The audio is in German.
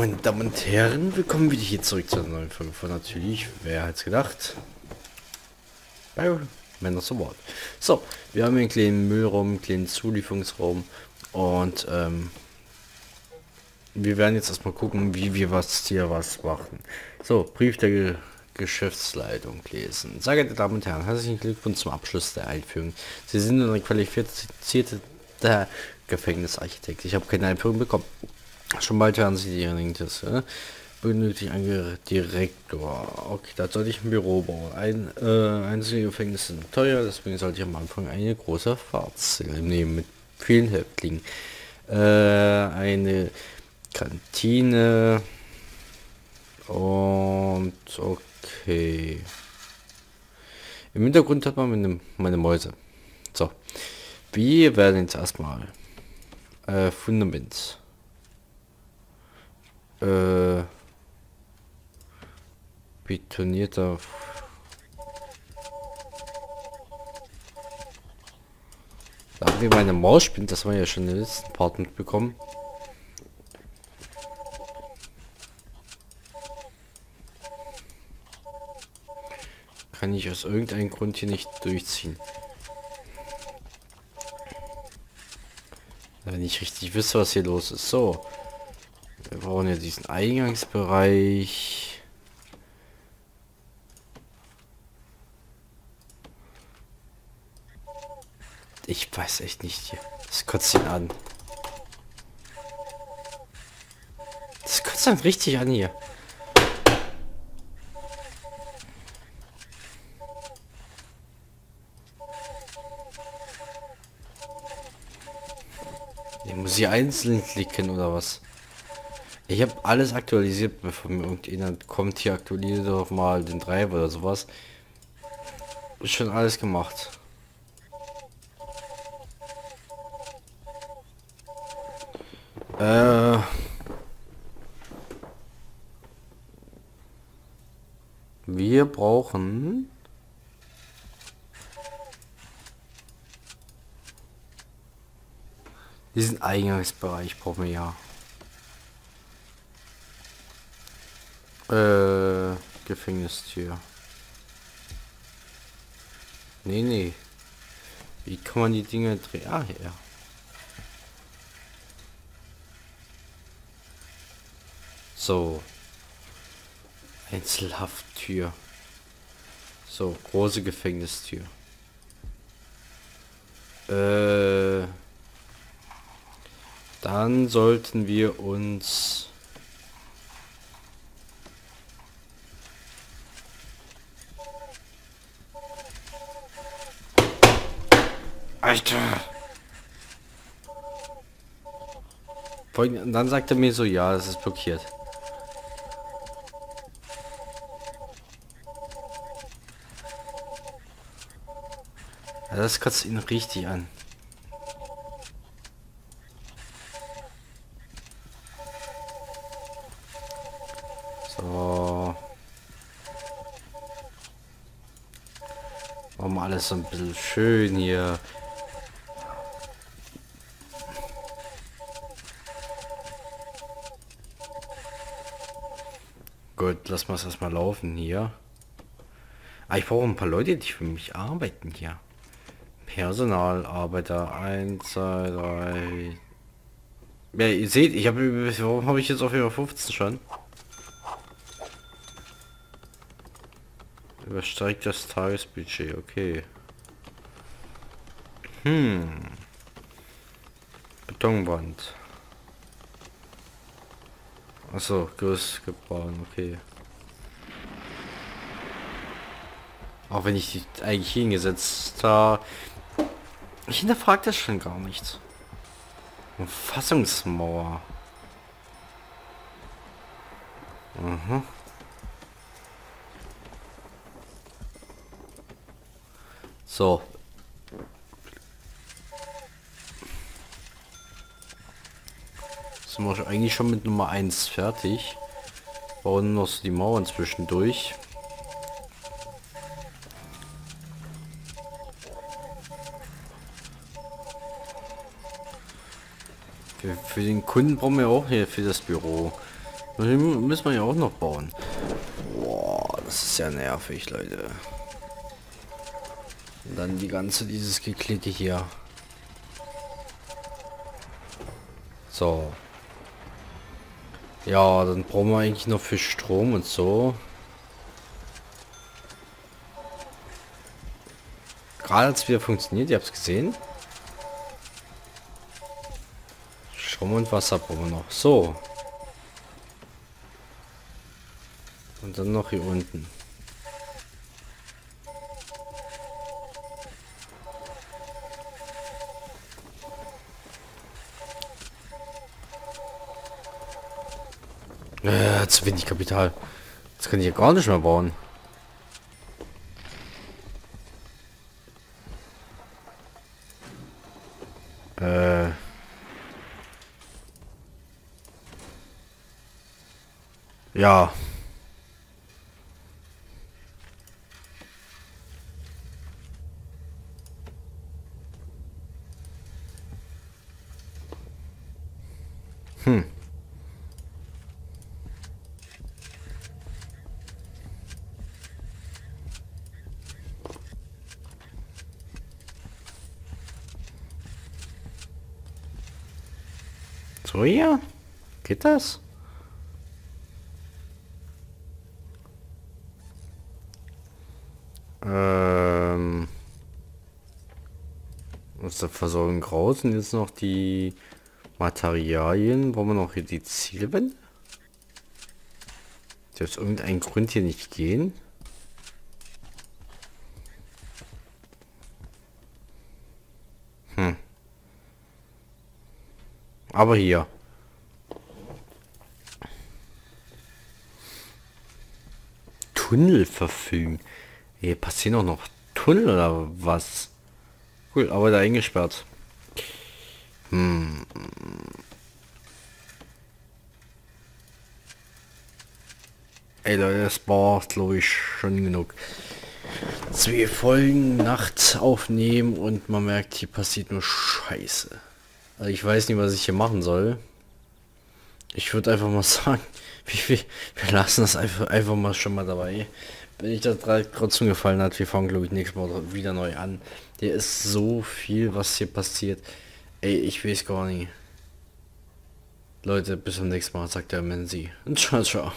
meine Damen und Herren, willkommen wieder hier zurück zu einer neuen Folge von natürlich, wer hat's gedacht? Bei Männer so Wort. So, wir haben hier einen kleinen Müllraum, einen kleinen Zulieferungsraum und ähm, wir werden jetzt erstmal gucken, wie wir was hier was machen. So, Brief der Ge Geschäftsleitung lesen. Sehr geehrte Damen und Herren, herzlichen Glückwunsch zum Abschluss der Einführung. Sie sind eine qualifizierte Gefängnisarchitekt. Ich habe keine Einführung bekommen. Schon bald werden Sie diejenigen, das äh, benötigt ein Direktor. Okay, da sollte ich ein Büro bauen. Ein äh, Gefängnis sind teuer, deswegen sollte ich am Anfang eine große Fahrzelle nehmen mit vielen Häftlingen. Äh, eine Kantine und okay. Im Hintergrund hat man meine, meine Mäuse. So, wir werden jetzt erstmal äh, Fundament äh, betonierter da haben wir meine Maus spinnt, das war ja schon im letzten Part mitbekommen. Kann ich aus irgendeinem Grund hier nicht durchziehen. Wenn ich richtig wisse, was hier los ist. So. Wir brauchen ja diesen Eingangsbereich. Ich weiß echt nicht hier. Das kotzt ihn an. Das kotzt dann richtig an hier. Ich muss hier einzeln klicken oder was? Ich habe alles aktualisiert, bevor mir irgendjemand kommt, hier aktualisiert doch mal den Drive oder sowas. Schon alles gemacht. Äh... Wir brauchen... Diesen Eingangsbereich brauchen wir ja. Äh, Gefängnistür. Nee, nee. Wie kann man die Dinge drehen? Ah, ja. So. Einzelhafttür. So, große Gefängnistür. Äh, dann sollten wir uns Alter. Und dann sagt er mir so, ja, es ist blockiert. das kotzt ihn richtig an. So. Warum alles so ein bisschen schön hier. Gut, lass mal es erstmal laufen hier. Ah, ich brauche ein paar Leute, die für mich arbeiten hier. Personalarbeiter 1, 2, 3. Ja, ihr seht, ich habe warum habe ich jetzt auf über 15 schon? Übersteigt das Tagesbudget, okay. Hm. Betonwand. Achso, Gerüst gebaut, okay. Auch wenn ich die eigentlich hingesetzt habe. Ich hinterfrage das schon gar nicht. Fassungsmauer. Mhm. So, sind wir eigentlich schon mit Nummer 1 fertig. Bauen noch so die Mauern zwischendurch. Für, den Kunden brauchen wir auch hier für das Büro. Müssen wir ja auch noch bauen. Boah, das ist ja nervig, Leute. Und dann die ganze dieses Geklicke hier. So. Ja, dann brauchen wir eigentlich noch für Strom und so. Gerade als wieder funktioniert, ihr habt es gesehen. Strom und Wasser brauchen wir noch. So. Und dann noch hier unten. Äh, zu wenig Kapital. Das kann ich ja gar nicht mehr bauen. Ja. Hm. So hier? Geht das? Ähm. Der Versorgung raus und jetzt noch die Materialien. Wollen wir noch hier die Zielwände? Aus irgendein Grund hier nicht gehen. Hm. Aber hier. Tunnel verfügen. Hier passieren auch noch Tunnel oder was? Cool, aber da eingesperrt. Hm. Ey Leute, das braucht glaube ich schon genug. Zwei Folgen nachts aufnehmen und man merkt, hier passiert nur Scheiße. Also ich weiß nicht, was ich hier machen soll. Ich würde einfach mal sagen, wir, wir lassen das einfach, einfach mal schon mal dabei. Wenn euch das trotzdem gefallen hat, wir fangen glaube ich nächstes Mal wieder neu an. Der ist so viel, was hier passiert. Ey, ich weiß gar nicht. Leute, bis zum nächsten Mal, sagt der Menzi. Ciao, ciao.